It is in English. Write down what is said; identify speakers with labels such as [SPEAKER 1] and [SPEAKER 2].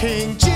[SPEAKER 1] King